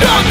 Don't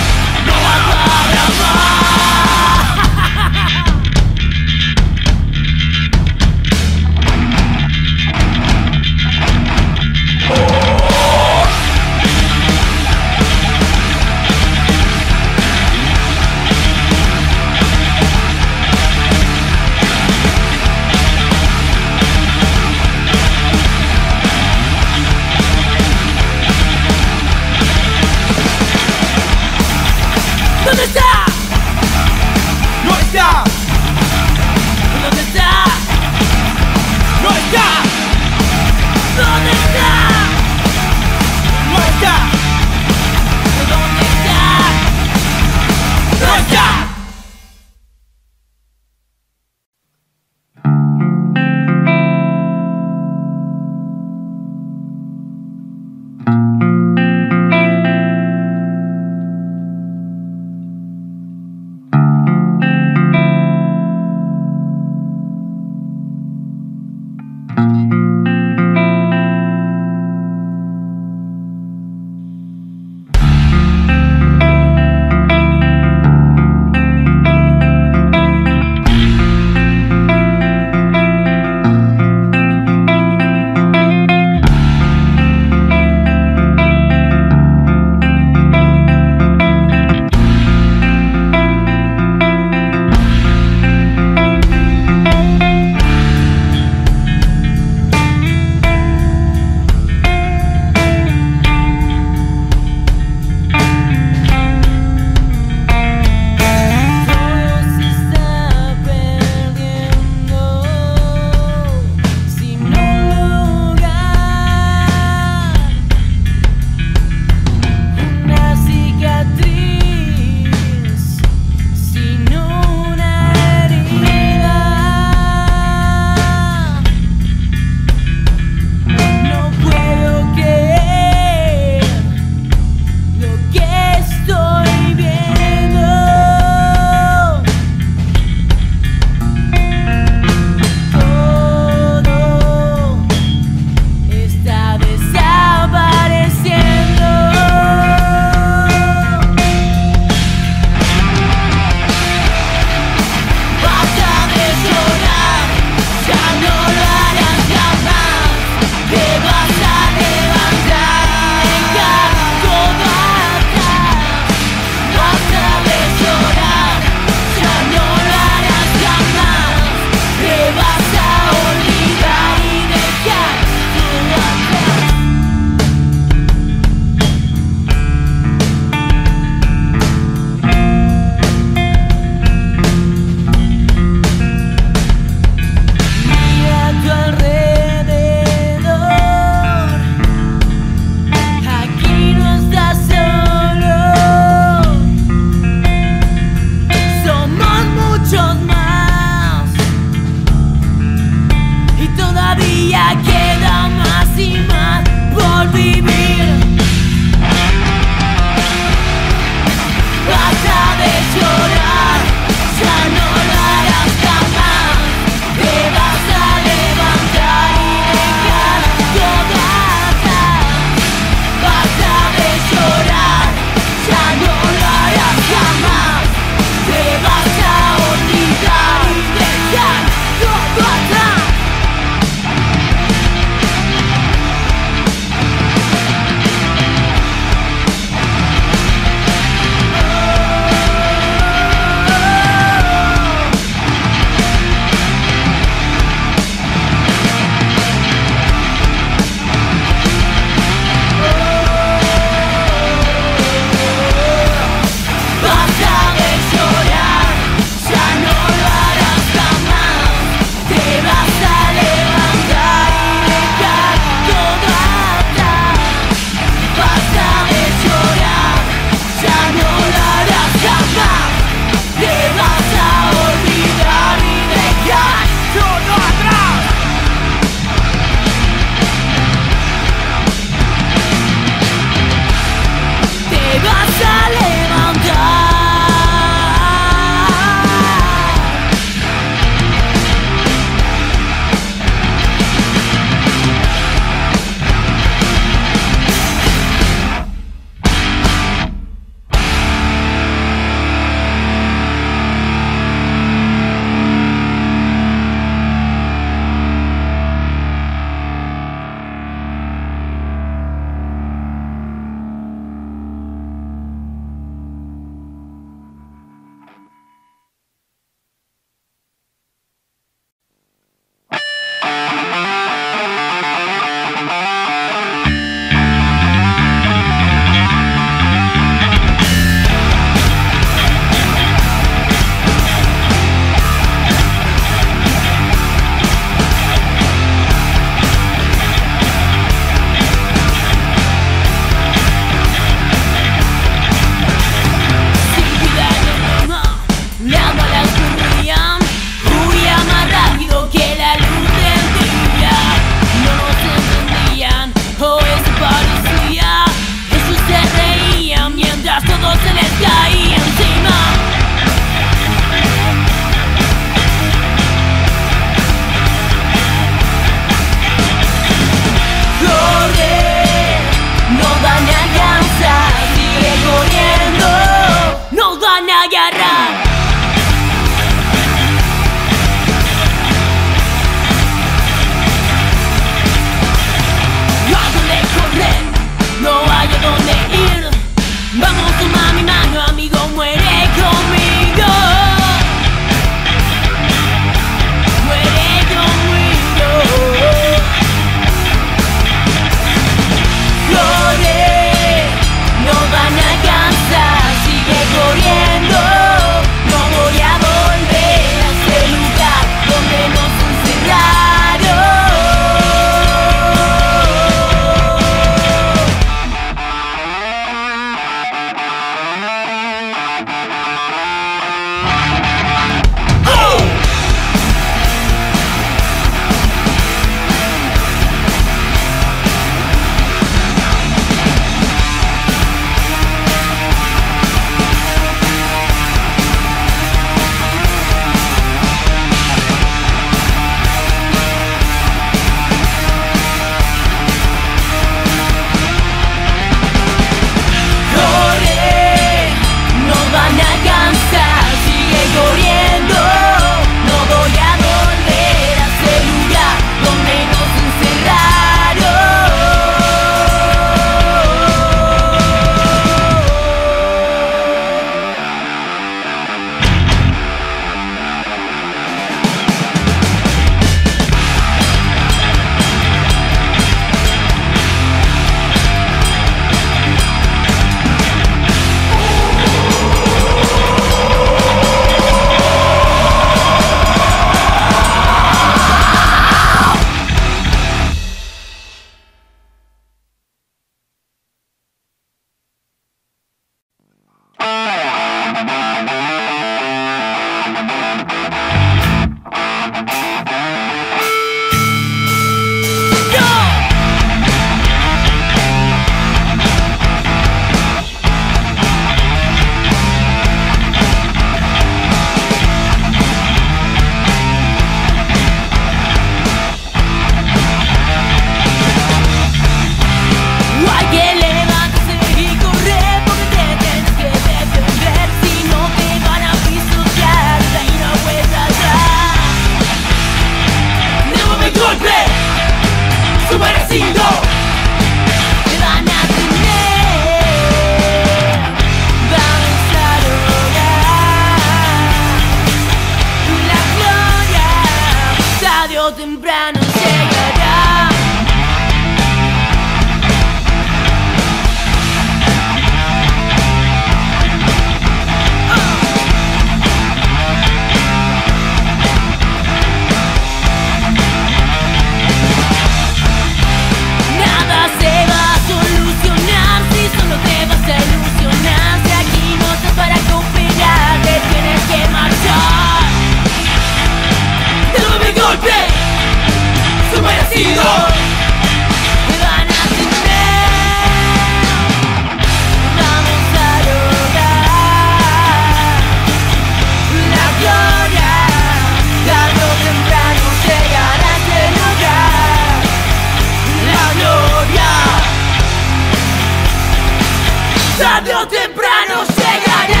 tarde o temprano llegará.